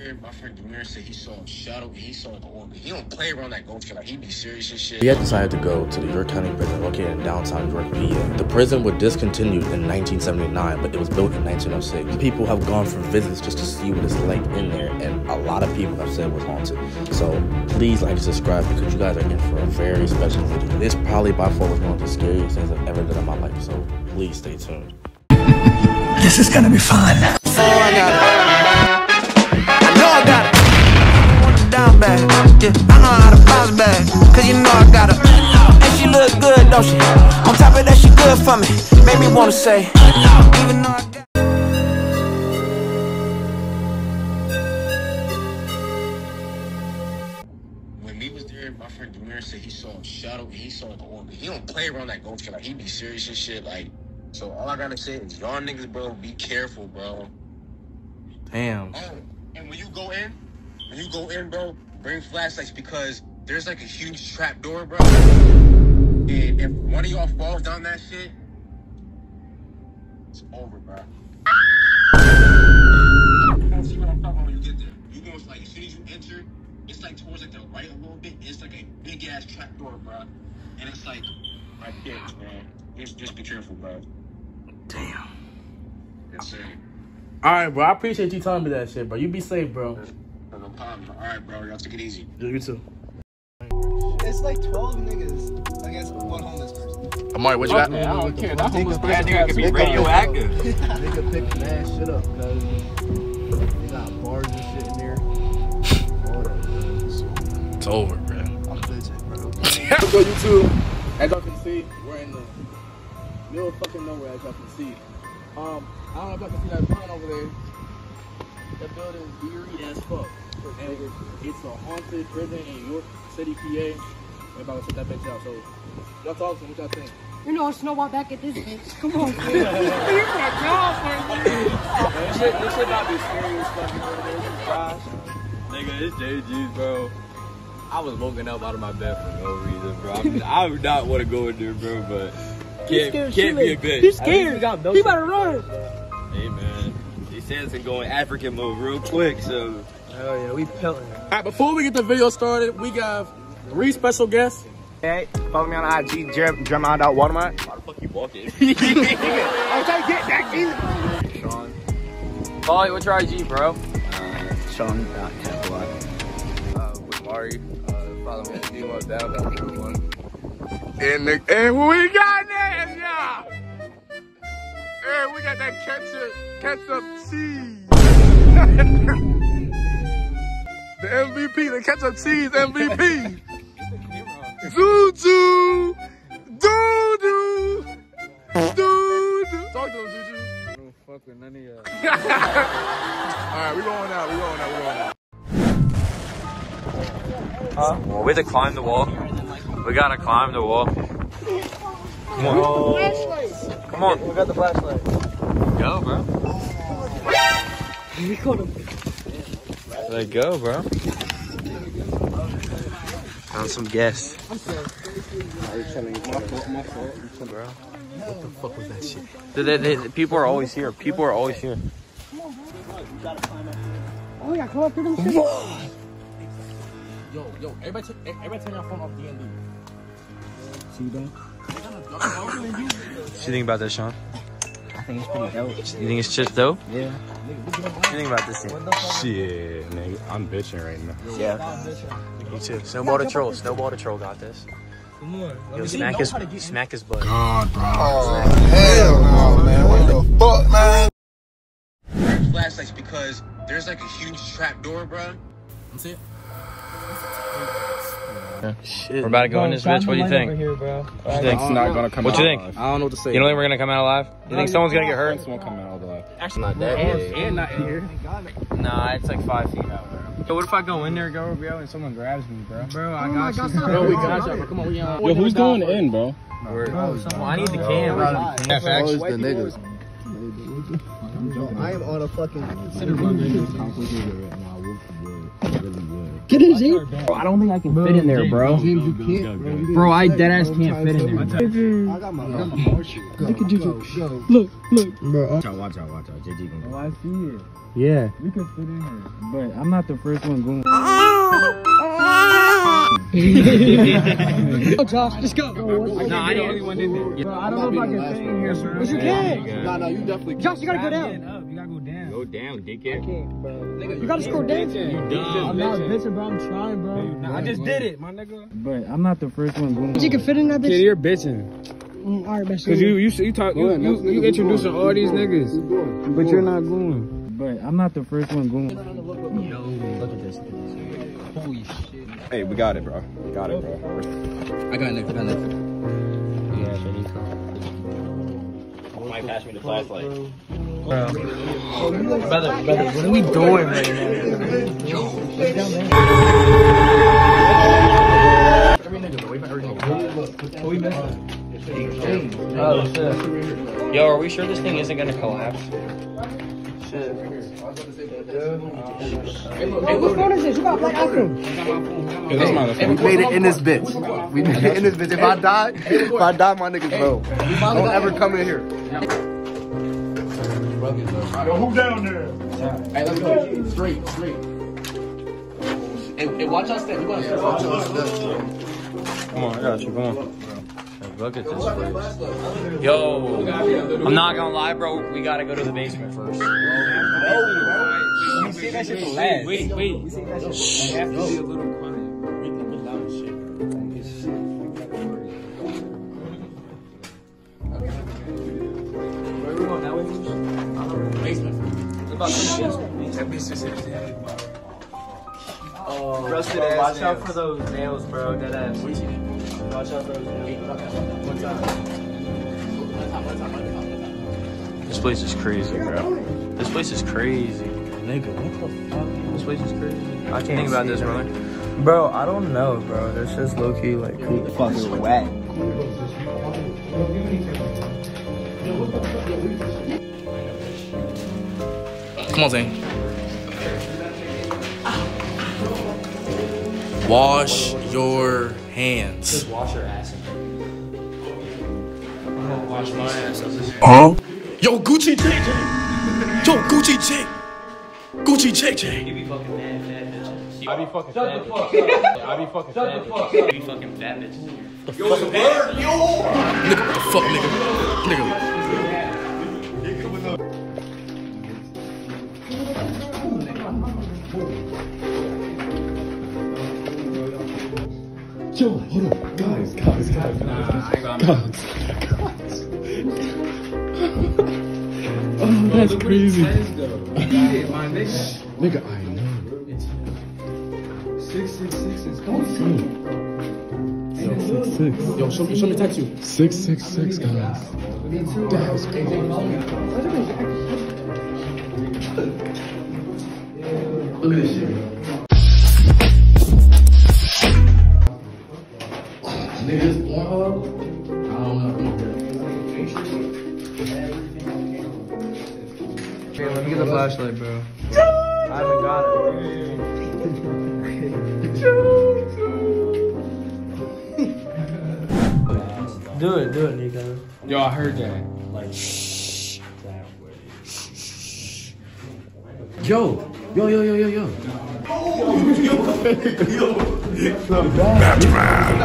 there, my friend Demir said he saw a shadow and he saw like a woman. He don't play around that ghost shit. Like he be serious and shit. He had decided to go to the York County Prison located in downtown York, PA. The prison was discontinued in 1979, but it was built in 1906. People have gone for visits just to see what it's like in there, and a lot of people have said it was haunted. So please like and subscribe because you guys are in for a very special video. This probably by far was one of the scariest things I've ever done in my life, so please stay tuned. This is gonna be fun. Yeah, I know how to bounce back. Cause you know I got it. And she look good, don't she? On top of that, she good for me. Made me wanna say, even though I got When me was there, my friend Demir said he saw a shadow and he saw like a woman. He don't play around that ghost shit. Like he be serious and shit. Like so, all I gotta say is y'all niggas, bro, be careful, bro. Damn. Oh, and when you go in, when you go in, bro, bring flashlights because there's like a huge trap door, bro. And if one of y'all falls down that shit, it's over, bro. You'll see what I'm talking about when you get there. You going like as soon as you enter, it's like towards like the right a little bit. It's like a big ass trap door, bro. And it's like right there, man. Just just be careful, bro. Damn. Insane. All right, bro. I appreciate you telling me that shit, bro. You be safe, bro. No problem. All right, bro. Y'all take it easy. You too. It's like 12 niggas against one homeless person. Amari, what you got? Man, I don't care. That homeless Nigga, person nigga could be pick up. radioactive. Nigga pick mad shit up, cuz they got bars and shit in there. All. It's over, bro. I'm bitching, bro. Let's YouTube. As y'all can see, we're in the middle of fucking nowhere, as y'all can see. Um, I don't know if y'all can see that building over there. That building is eerie as fuck. And it's a haunted prison in York City, PA. Everybody check that bitch out. So, y'all talk to me. What y'all think? You know, snowball back at this bitch. Come on, kid. you got job, man. This shit, this shit not be serious fucking motivation, Josh. Nigga, it's JG's, bro. I was woken up out of my bed for no reason, bro. I, mean, I would not want to go in there, bro, but can't, can't be a bitch. He's scared. He better run. Hey, man. He says it's going African mode real quick, so. Hell yeah, we pelting. All right, before we get the video started, we got three special guests. Hey, follow me on IG, Jeremiah.watermark. How the fuck you walking? I'm trying to get that key. Sean. Follow, what's your IG, bro? Sean.Capital. Uh, with Mari. Uh, follow me at D1 down, that's one. And, the, and we got that, yeah. And we got that ketchup, ketchup cheese. the MVP, the ketchup cheese MVP. Zuzu, doo doo, doo doo. Talk to him, Zuzu. I don't fuck with none of y'all. All right, we going out. We going out. We going out. Well, we have to climb the wall. We gotta climb the wall. Come on. Come on. We got the flashlight. Go, bro. Let go, bro. Found some guests. Bro. What the fuck was that shit? The, the, the, the people are always here. People are always here. Oh, yeah, come up to them shit. Yo, yo, everybody, take, everybody turn your phone off D DND. What you think about that, Sean? I think it's pretty dope. You think it's just dope? Yeah. What do you think about this thing? Shit, nigga, I'm bitching right now. Yeah. Me too. Snowball the troll. Snowball the troll got this. Come. Yo, smack his, smack his butt. God, bro. Oh, hell no, man. What the fuck, man? Flashlights because there's like a huge trap door, bro. That's it. We're about to go in this bitch. What do you think? Here, bro. What you think? It's not gonna come What out you think? alive. I don't know what to say. You don't think we're gonna come out alive? You think someone's gonna get hurt? Prince won't come out alive. Actually, not that big. and not here. Nah, it's like five feet out, bro. So what if I go in there, go, bro, and someone grabs me, bro? Bro, I Oh got you. stop. Bro, we got you. Come on, we on. Yo, who's going in, bro? We're, well, I need the cam. FX. the niggas. I am on a fucking. Consider Really good. Get in, Zeke. Bro, I don't think I can fit in there, bro. James, you can't, bro. You Bro, I dead ass can't fit in there. I got my, I got my bar shit. Go, Look at you. go, go. Look, look. Bro, Watch out, watch out, watch out. JG gonna Oh, I see it. Yeah. We can fit in here, but I'm not the first one going. oh, Josh, just go. Nah, I the only one in there. Bro, I don't know if I can fit in here, bro. Yes, you can. nah, nah, you definitely Josh, you gotta go down. You gotta go down. Go down, dickhead. You gotta scroll down. You dumb. I'm not bitching, bro. I'm trying, bro. Nah, I just did it, my nigga. But I'm not the first one going. You can fit in that Kid, bitch. you're bitching. Mm, all right, best. Cause you, you, you talk, you, ahead, you, next you introducing going. all these niggas, keep going. but you're not going. But I'm not the first one going. Look at this. Holy shit. Hey, we got it, bro. We got it, bro. I got Nick. I got Nick. Yeah, JG Mike pass me the flashlight. Brother, brother, what are we doing right now? Yo, are we sure this thing isn't gonna collapse? Hey, what phone is this? You got a black iPhone. And we made it in this bitch. We made it in this bitch. If I die, if I die, my niggas know. Don't ever come in here. Yo, who down there? Hey, let's go. Straight, straight. Hey, hey watch out step. You gotta step. Watch out step. Come on, I got you. Come on. Look at this place. Yo, I'm not gonna lie, bro. We gotta go to the basement first. You see that shit last. Wait, wait. You have to be a little quiet. Watch out for those nails, bro. Dead ass. Watch out for those nails. This place is crazy, bro. This place is crazy. Nigga, what the fuck? This place is crazy. I can't think about this, brother. Bro, I don't know, bro. This is low key like cool. Fucking wet. Come on, Zane. Wash your hands. Wash your ass. Wash my ass. Huh? Yo, Gucci JJ. Yo, Gucci J. Gucci JJ. You be fucking mad fat bitches. I be fucking fat. I be fucking fat. You be fucking fat bitches. Nigga, what the fuck, nigga? Nigga. Yo, hold on. Guys, guys, guys, guys. Guys. oh, that's crazy. Nigga, I know. Six six six is Six, six. Yo, show me, show me tattoo. Six, six, six, guys. That's crazy. Look at this shit. Here, let me get the flashlight, bro. I haven't got it. do it, do it, Nico. Yo, I heard that. Like, shh. Yo, yo, yo, yo, yo, yo. Batman.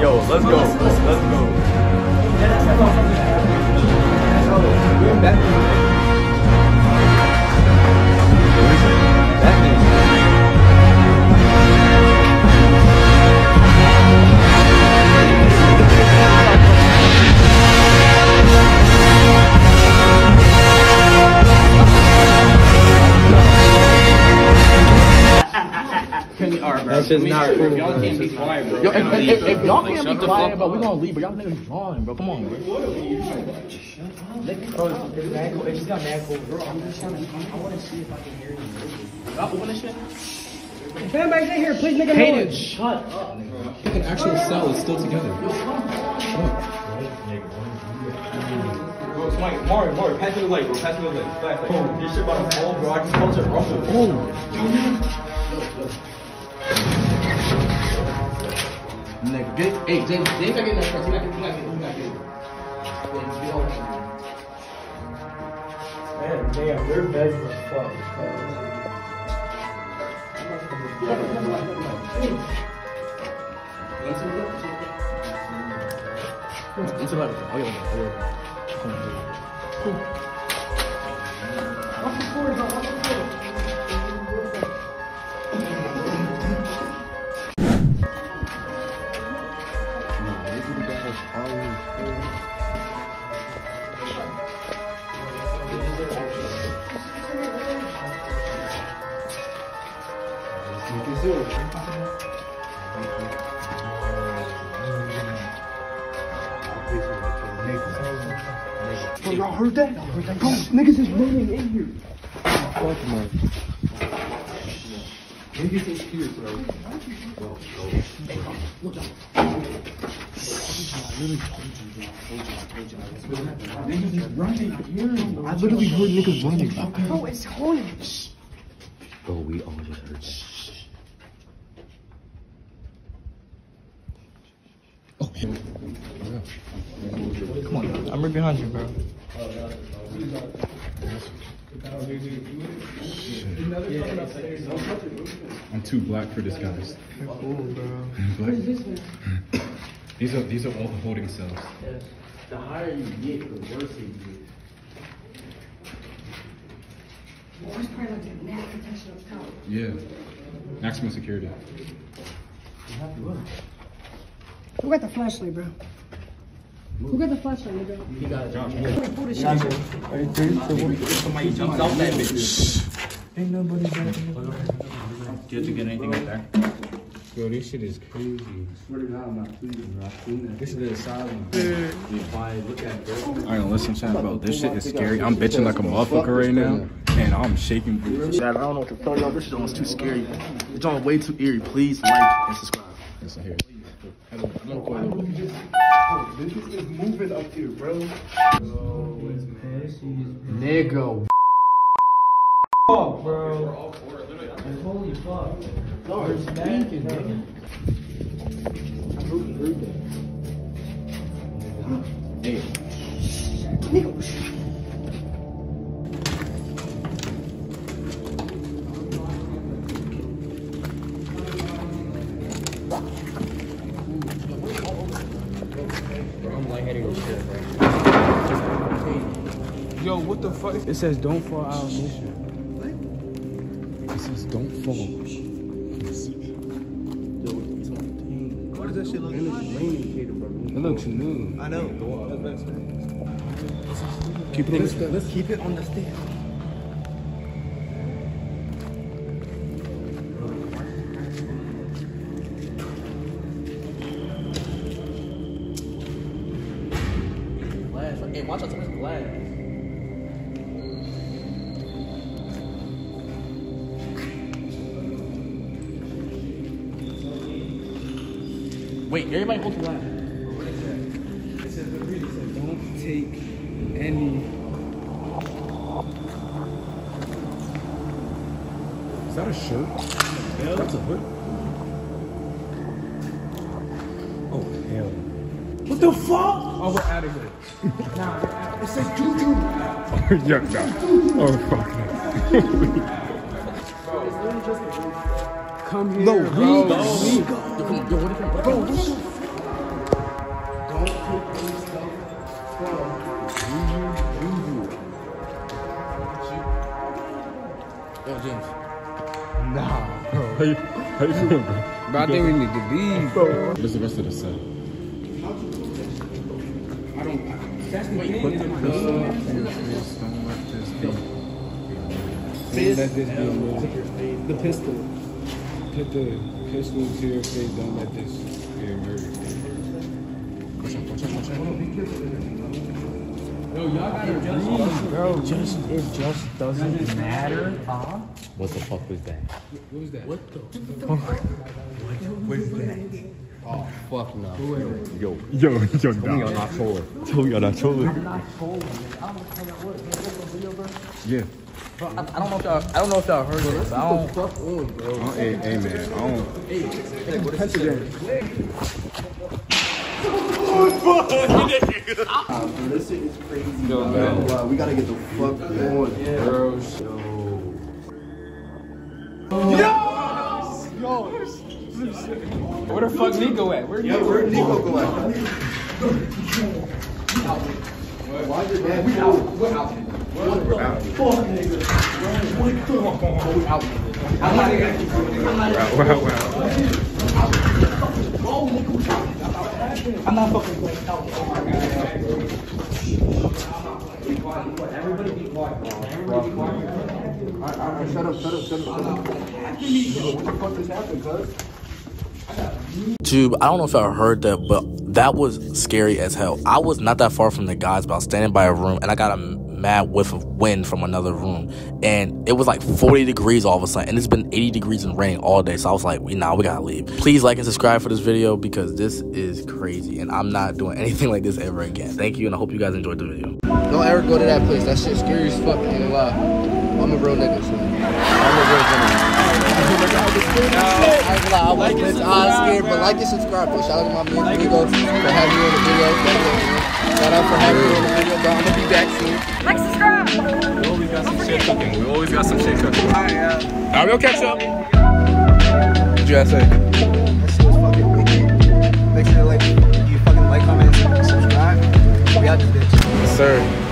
Yo, let's go. Let's go. That's just not cool. Y'all can't be quiet, bro. Yo, if, if, if, if y'all can't Shut be quiet, fuck but we gonna leave, but y'all niggas drawing, bro. Come on, bro. It's just got mad cool. Bro, I'm just trying to, I want to see if I can hear you. Y'all open this shit? If anybody's in here, please make a Hayden, noise. shut up, nigga. An actual cell is still together. Mike, Mario, Mario, pass me the light, bro. Pass me the light. Flashlight. This shit about to fall, bro. I just close it, bro. Oh, Nigga, hey, James, James, I get that get, get, get. Here. Man, damn, their beds are fucked. Into left. Oh, yeah, oh, yeah. Bro, y'all heard that? Bro, niggas is running in here. Fuck no. Niggas is here, bro. Niggas is running here. I literally heard niggas running. Bro, it's hornets. Bro, oh, we all just heard Come right behind you, bro. I'm too black for this, guys. Black. These are these are all the holding cells. The higher you get, the worse it gets. Well, it's probably like the net protection of tower. Yeah. Maximum security. Who got the flashlight, bro? Who got the flashlight, nigga? He got it. Pull this shit. Somebody jumped off that bitch. Ain't nobody back in the Do you have to get anything up there? Yo, this shit is crazy. Swear to God, I'm not pleasing, bro. I've seen that. This is the asylum. Mm. Quiet, look at it. Alright, listen, chat, bro. This shit is scary. I'm bitching like a motherfucker right now, and I'm shaking boots. Dad, I don't know what to tell y'all. This shit almost too scary. It's on way too eerie. Please like and subscribe. Listen here. I'm gonna record a little bit. Niggas is moving up here, bro. Nigga. Fuck, bro. Holy fuck. There's spanking, nigga. Bro, Yo, what the fuck? It says don't fall out of mission. It says don't fall. Why does that shit look like? It looks new. I know. Keep it on the Let's keep it on the stand. Glass. Hey, watch out, someone's glass. Wait, everybody hold your glass. It says, don't take any. Is that a shirt? Hell, That's a hood. Oh hell. What the fuck? Oh, we're out of here. nah, we're out. It says. Oh yeah, nah. Oh fuck. Come here, No, bro. we- Go. we go. Yo, come on, yo, what the Bro, what the Don't take any stuff from Yo, James. Nah, bro. How you, how you feeling, bro? Bro, I think we need to leave, bro. What is the rest of the set? That's the thing. Put the pistol in your face. Don't let this be. Don't let this be a murder. The pistol. Put the pistol to your face. Don't let this be a murder. Watch out, watch out, watch out. Yo, Yo, y'all gotta read. Bro, just it just doesn't matter, huh? What the fuck was that? What was that? What the? Oh, fuck no. Yo, yo, yo, nah. I'm not trolling. Tell me I'm not trolling. I'm not trolling. I don't know if y'all what video, bro. Yeah. Bro, I, I don't know if y'all I don't know if y'all heard this, but I don't Fuck on, bro. Oh, hey, hey, man. I don't. Ah, bro, this shit is crazy. Yo, man. Wow, we gotta get the fuck on, yeah. bro. Where the fuck Nico at? Where Yo, where'd Nico go at? Why did that we out? We're out. What the fuck, nigga? We out. I'm not Wow, wow. I'm not fucking playing. Everybody be quiet. Everybody be quiet. Alright, alright, shut up, shut up, shut up, shut up. What the fuck just happened, cuz? Tube, I don't know if y'all heard that, but that was scary as hell. I was not that far from the guys, but I was standing by a room and I got a mad whiff of wind from another room. And it was like 40 degrees all of a sudden. And it's been 80 degrees and raining all day. So I was like, nah, we gotta leave. Please like and subscribe for this video because this is crazy. And I'm not doing anything like this ever again. Thank you, and I hope you guys enjoyed the video. Don't ever go to that place. That shit scary as fuck. I'm a real nigga, so. I'm a real nigga. I scared, but like and subscribe. Shout out to my man like for having me in the video. Shout out for having me in the video, but I'm gonna be back soon. Like, subscribe. We always got some shit cooking. We always got some shit cooking. All right, yeah. We'll catch up. What you guys say? Shit was fucking wicked. Make sure to like, you fucking like, comment, subscribe. We this. Yes, sir.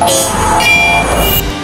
you